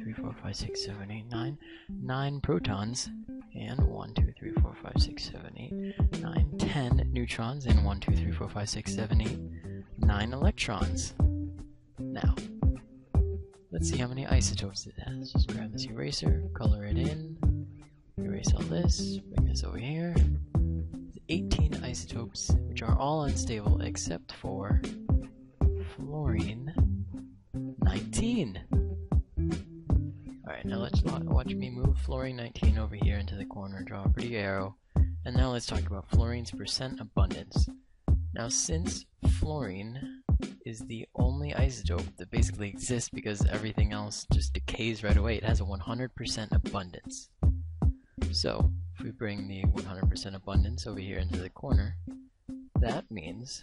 1, 2, 3, 4, 5, 6, 7, 8, 9. 9 protons. And 1, 2, 3, 4, 5, 6, 7, 8, 9, 10 neutrons. And 1, 2, 3, 4, 5, 6, 7, 8, 9 electrons. Now, let's see how many isotopes it has. Just grab this eraser, color it in, erase all this, bring this over here. 18 isotopes, which are all unstable except for fluorine 19. Alright, now let's watch me move fluorine 19 over here into the corner, draw a pretty arrow, and now let's talk about fluorine's percent abundance. Now since fluorine is the only isotope that basically exists because everything else just decays right away, it has a 100% abundance. So, if we bring the 100% abundance over here into the corner, that means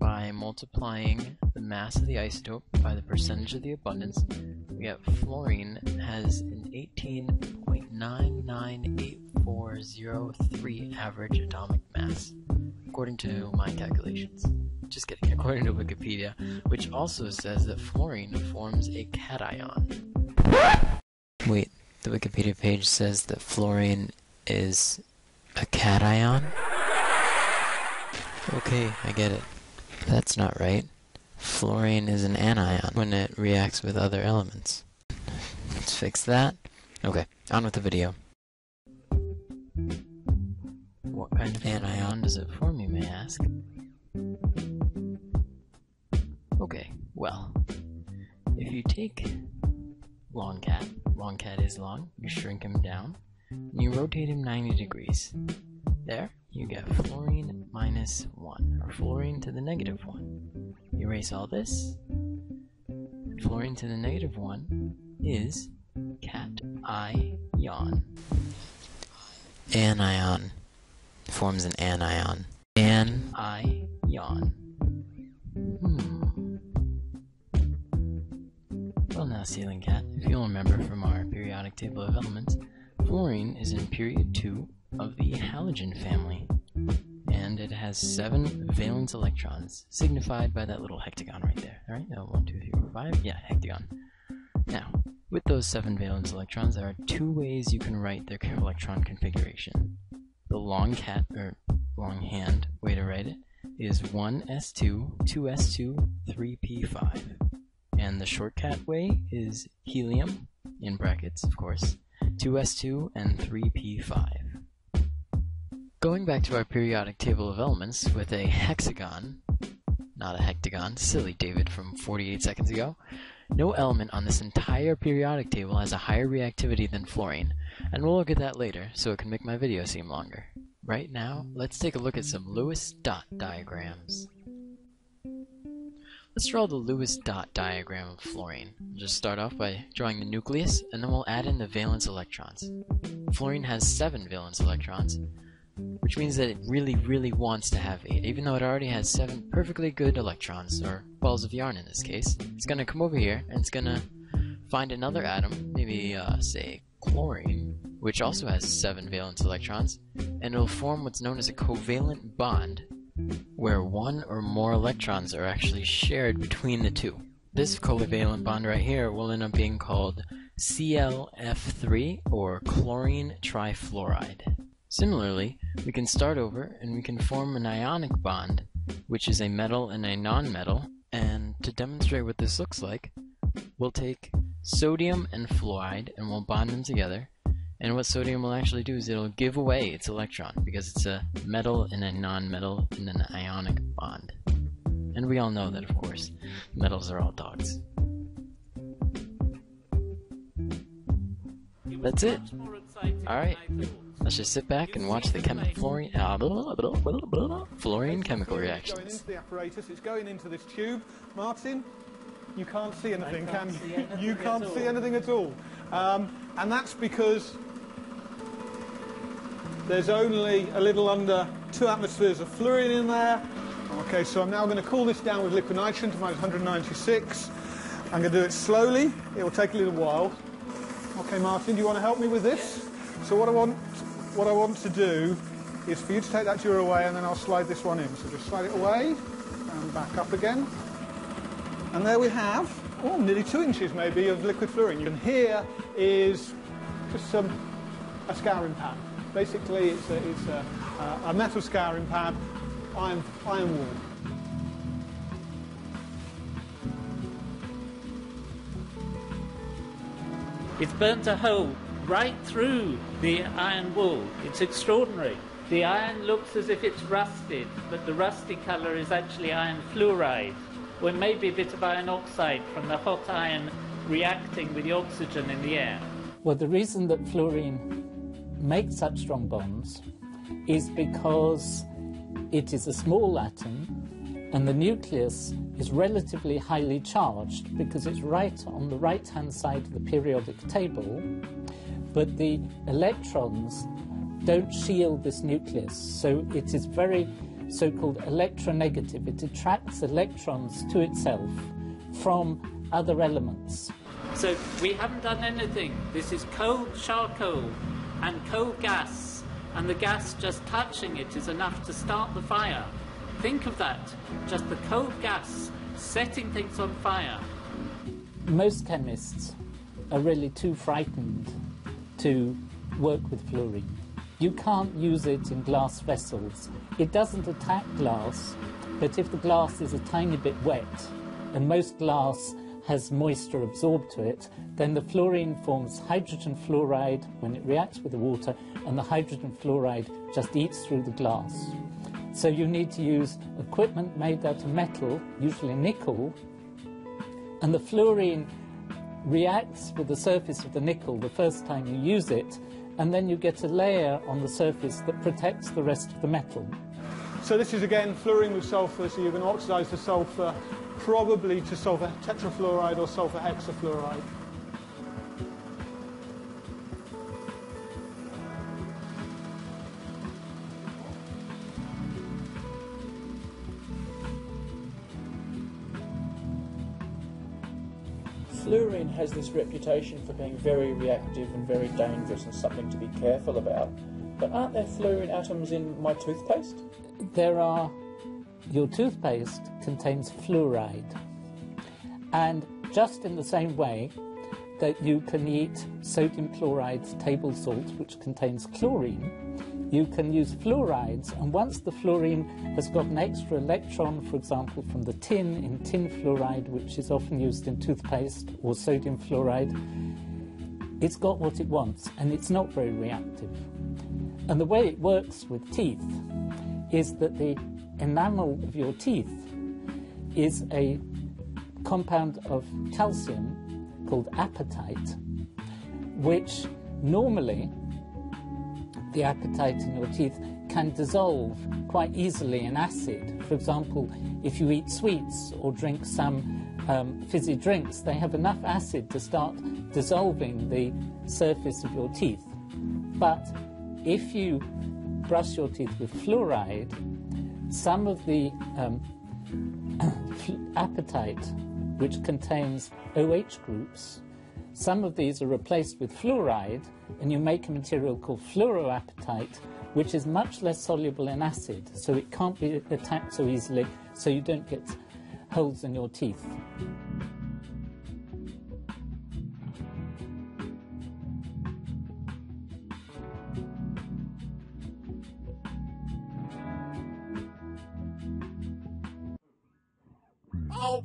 by multiplying the mass of the isotope by the percentage of the abundance, we get fluorine has an 18.998403 average atomic mass, according to my calculations. Just kidding, according to Wikipedia, which also says that fluorine forms a cation. Wait, the Wikipedia page says that fluorine is a cation? Okay, I get it. That's not right. Fluorine is an anion when it reacts with other elements. Let's fix that. Okay, on with the video. What kind of anion does it form, you may ask? Okay, well, if you take long cat, long cat is long, you shrink him down, and you rotate him 90 degrees. There, you get fluorine minus 1, or fluorine to the negative 1. Erase all this. Fluorine to the negative 1 is cation. Anion forms an anion. Anion. Hmm. Well now, ceiling cat, if you'll remember from our periodic table of elements, fluorine is in period 2 of the halogen family, and it has seven valence electrons, signified by that little hectagon right there. All right, now one, two, three, four, five. Yeah, hectagon. Now, with those seven valence electrons, there are two ways you can write their electron configuration. The long cat or long hand way to write it is 1s2, 2s2, 3p5. And the shortcut way is helium, in brackets of course, 2s2 and 3p5. Going back to our periodic table of elements with a hexagon, not a hectagon, silly David from 48 seconds ago, no element on this entire periodic table has a higher reactivity than fluorine, and we'll look at that later so it can make my video seem longer. Right now, let's take a look at some Lewis dot diagrams. Let's draw the Lewis dot diagram of fluorine. We'll just start off by drawing the nucleus, and then we'll add in the valence electrons. Fluorine has 7 valence electrons, which means that it really, really wants to have 8, even though it already has 7 perfectly good electrons, or balls of yarn in this case. It's going to come over here, and it's going to find another atom, maybe, uh, say, chlorine, which also has 7 valence electrons, and it'll form what's known as a covalent bond, where one or more electrons are actually shared between the two. This covalent bond right here will end up being called ClF3, or chlorine trifluoride. Similarly, we can start over and we can form an ionic bond, which is a metal and a nonmetal, and to demonstrate what this looks like, we'll take sodium and fluoride and we'll bond them together, and what sodium will actually do is it'll give away its electron, because it's a metal and a nonmetal in an ionic bond. And we all know that, of course, metals are all dogs. That's it. Alright. Let's just sit back and watch the chemi fluorine, uh, blah, blah, blah, fluorine chemical reactions. Going into the apparatus, it's going into this tube. Martin, you can't see anything, can't can see anything you? can't see anything at all. Um, and that's because there's only a little under two atmospheres of fluorine in there. Okay, so I'm now going to cool this down with liquid nitrogen to minus 196. I'm going to do it slowly. It will take a little while. Okay, Martin, do you want to help me with this? So what I want what I want to do is for you to take that dewar away and then I'll slide this one in. So just slide it away and back up again. And there we have oh, nearly two inches maybe of liquid fluorine. And here is just some a scouring pad. Basically, it's a, it's a, a metal scouring pad, iron, iron wool. It's burnt a hole right through the iron wool. It's extraordinary. The iron looks as if it's rusted, but the rusty colour is actually iron fluoride, or maybe a bit of iron oxide from the hot iron reacting with the oxygen in the air. Well, the reason that fluorine makes such strong bonds is because it is a small atom and the nucleus is relatively highly charged because it's right on the right hand side of the periodic table, but the electrons don't shield this nucleus, so it is very so called electronegative. It attracts electrons to itself from other elements. So we haven't done anything. This is coal charcoal and coal gas, and the gas just touching it is enough to start the fire. Think of that, just the coal gas setting things on fire. Most chemists are really too frightened to work with fluorine. You can't use it in glass vessels. It doesn't attack glass, but if the glass is a tiny bit wet, and most glass has moisture absorbed to it, then the fluorine forms hydrogen fluoride when it reacts with the water, and the hydrogen fluoride just eats through the glass. So you need to use equipment made out of metal, usually nickel, and the fluorine reacts with the surface of the nickel the first time you use it, and then you get a layer on the surface that protects the rest of the metal. So this is again fluorine with sulfur, so you're going to oxidize the sulfur probably to sulfur tetrafluoride or sulfur hexafluoride. Fluorine has this reputation for being very reactive and very dangerous and something to be careful about. But aren't there fluorine atoms in my toothpaste? There are. Your toothpaste contains fluoride. And just in the same way that you can eat sodium chloride table salt, which contains chlorine, you can use fluorides, and once the fluorine has got an extra electron, for example, from the tin in tin fluoride, which is often used in toothpaste, or sodium fluoride, it's got what it wants, and it's not very reactive. And the way it works with teeth is that the enamel of your teeth is a compound of calcium called apatite, which normally the apatite in your teeth can dissolve quite easily in acid. For example, if you eat sweets or drink some um, fizzy drinks, they have enough acid to start dissolving the surface of your teeth. But if you brush your teeth with fluoride, some of the um, apatite, which contains OH groups, some of these are replaced with fluoride, and you make a material called fluoroapatite, which is much less soluble in acid, so it can't be attacked so easily, so you don't get holes in your teeth. Oh,